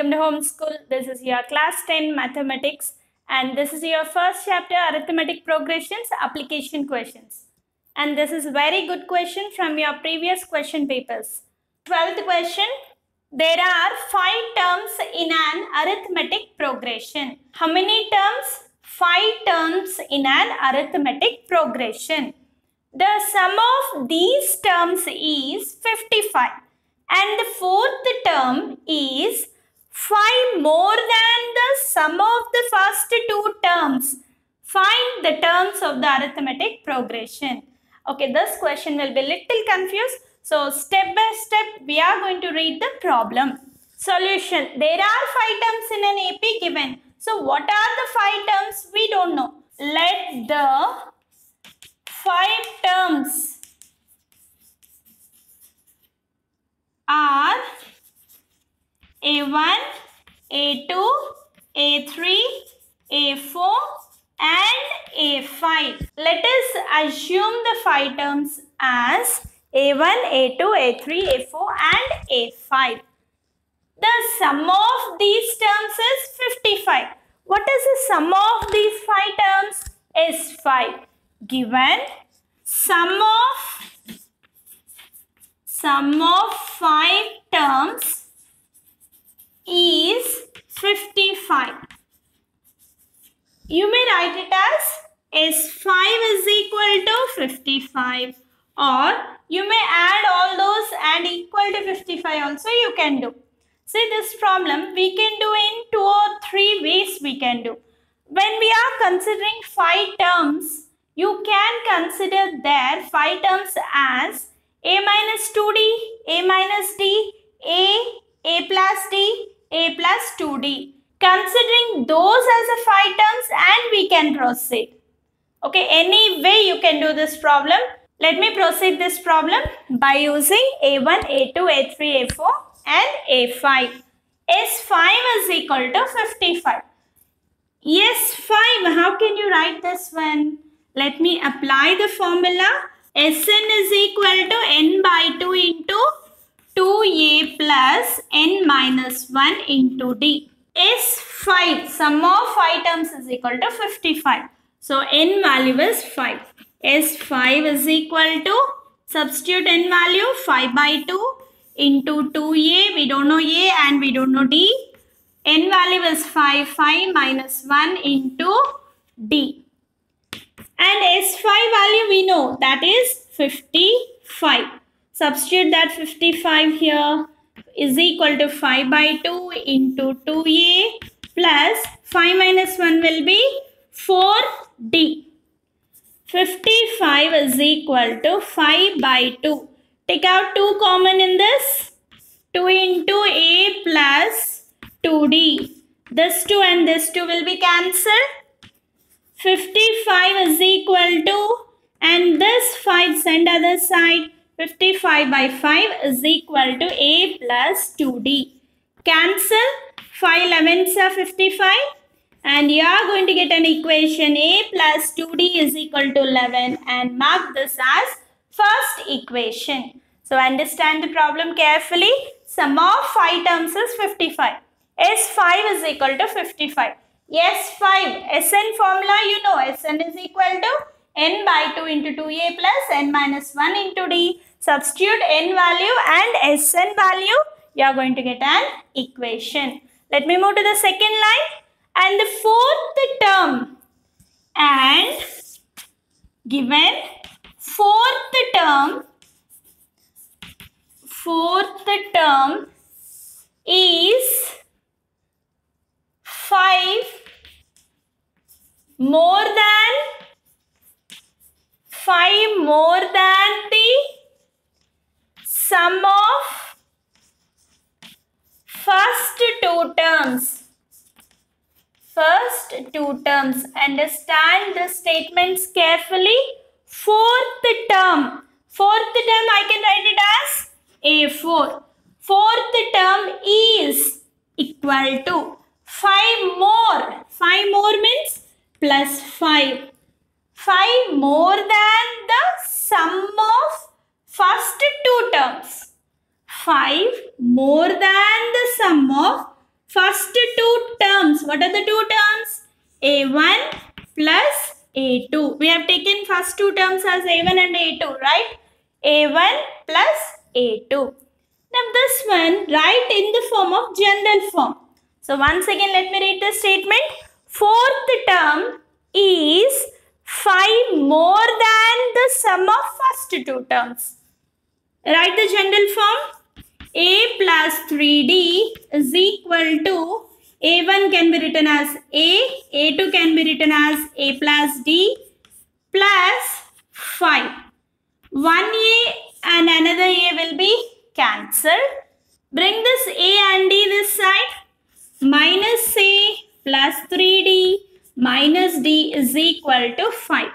welcome to Homeschool. This is your class 10 mathematics and this is your first chapter arithmetic progressions application questions. And this is a very good question from your previous question papers. 12th question. There are five terms in an arithmetic progression. How many terms? Five terms in an arithmetic progression. The sum of these terms is 55 and the fourth term is 5 more than the sum of the first two terms. Find the terms of the arithmetic progression. Okay, this question will be little confused. So, step by step, we are going to read the problem. Solution. There are five terms in an AP given. So, what are the five terms? We don't know. Let the five terms are A1, A2, A3, A4 and A5. Let us assume the five terms as A1, A2, A3, A4 and A5. The sum of these terms is 55. What is the sum of these five terms? Is 5. Given sum of sum of five terms is 55. You may write it as S5 is equal to 55 or you may add all those and equal to 55 also you can do. See this problem we can do in two or three ways we can do. When we are considering five terms, you can consider their five terms as a minus 2d, a minus d, a, a plus d, a plus 2d. Considering those as a five terms and we can proceed. Okay, any way you can do this problem. Let me proceed this problem by using A1, A2, A3, A4 and A5. S5 is equal to 55. S5, how can you write this one? Let me apply the formula. Sn is equal to n by 2 into 2a plus n minus 1 into d. S5, sum of 5 terms is equal to 55. So n value is 5. S5 is equal to, substitute n value 5 by 2 into 2a, we don't know a and we don't know d. n value is 5, 5 minus 1 into d. And S5 value we know that is 55. Substitute that 55 here is equal to 5 by 2 into 2a plus 5 minus 1 will be 4d. 55 is equal to 5 by 2. Take out 2 common in this. 2 into a plus 2d. This 2 and this 2 will be cancelled. 55 is equal to and this 5 send other side 55 by 5 is equal to a plus 2d. Cancel 5 11s are 55 and you are going to get an equation a plus 2d is equal to 11 and mark this as first equation. So understand the problem carefully. Sum of 5 terms is 55. S5 is equal to 55. S5, Sn formula you know Sn is equal to n by 2 into 2a plus n minus 1 into d. Substitute n value and Sn value you are going to get an equation. Let me move to the second line. And the fourth term. And given fourth term. Fourth term is 5 more than 5 more than the sum of first two terms. First two terms. Understand the statements carefully. Fourth term. Fourth term i can write it as a4 fourth term is equal to 5 more. 5 more means plus 5 5 more than the sum of first two terms. 5 more than the sum of. What are the two terms? A1 plus A2. We have taken first two terms as A1 and A2, right? A1 plus A2. Now this one, write in the form of general form. So once again, let me read the statement. Fourth term is 5 more than the sum of first two terms. Write the general form. A plus 3D is equal to A1 can be written as A, A2 can be written as A plus D plus 5. One A and another A will be cancelled. Bring this A and D this side. Minus A plus 3D minus D is equal to 5.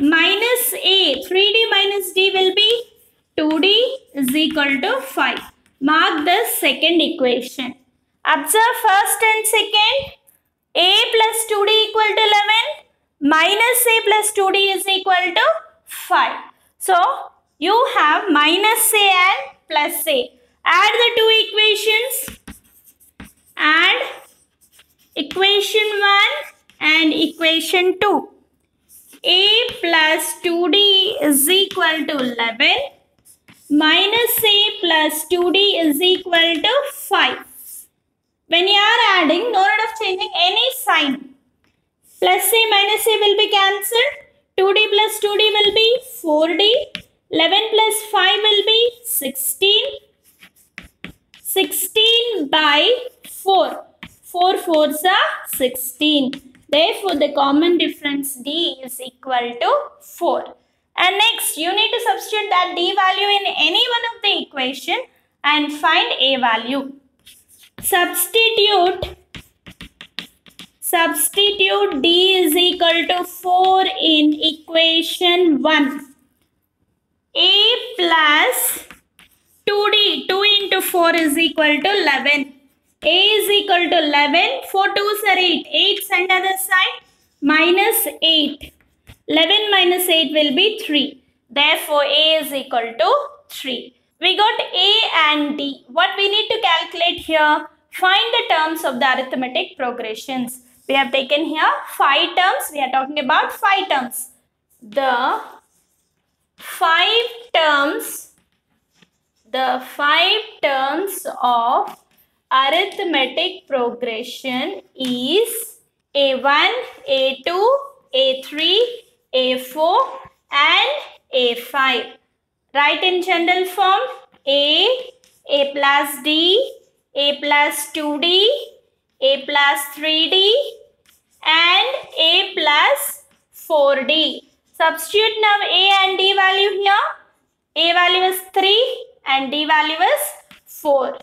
Minus A, 3D minus D will be 2D is equal to 5. Mark the second equation. Observe first and second. A plus 2D equal to 11. Minus A plus 2D is equal to 5. So, you have minus A and plus A. Add the two equations. and equation 1 and equation 2. A plus 2D is equal to 11 minus a plus 2d is equal to 5. When you are adding, no need of changing any sign. Plus C minus a will be cancelled. 2d plus 2d will be 4d. 11 plus 5 will be 16. 16 by 4. 4 4s are 16. Therefore, the common difference d is equal to 4. And next, you need to substitute that d value in any one of the equation and find a value. Substitute Substitute d is equal to 4 in equation 1. a plus 2d, 2 into 4 is equal to 11. a is equal to 11, 4 2s are 8, 8 send other side, minus 8. 11 minus 8 will be 3. Therefore, A is equal to 3. We got A and D. What we need to calculate here? Find the terms of the arithmetic progressions. We have taken here 5 terms. We are talking about 5 terms. The 5 terms, the 5 terms of arithmetic progression is A1, A2, A3, a4 and A5. Write in general form A, A plus D, A plus 2D, A plus 3D and A plus 4D. Substitute now A and D value here. A value is 3 and D value is 4.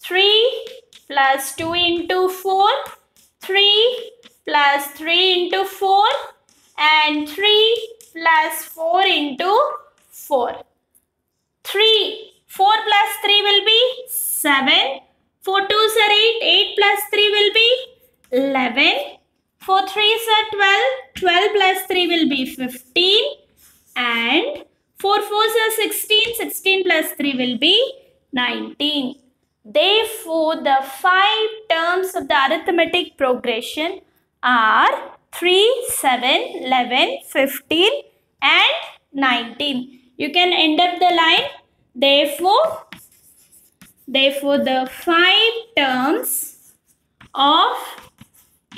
3 plus 2 into 4. 3 plus 3 into 4 and 3 plus 4 into 4. 3. 4 plus 3 will be 7. 4 2s are 8. 8 plus 3 will be 11. 4 3s are 12. 12 plus 3 will be 15. And 4 4s are 16. 16 plus 3 will be 19. Therefore, the five terms of the arithmetic progression are 3, 7, 11, 15 and 19. You can end up the line. Therefore, therefore the five terms of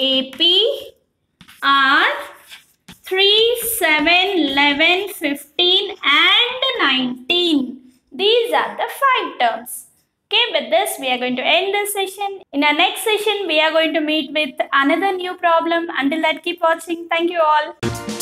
AP are 3, 7, 11, 15 and 19. These are the five terms. Okay, with this, we are going to end this session. In our next session, we are going to meet with another new problem. Until that, keep watching. Thank you all.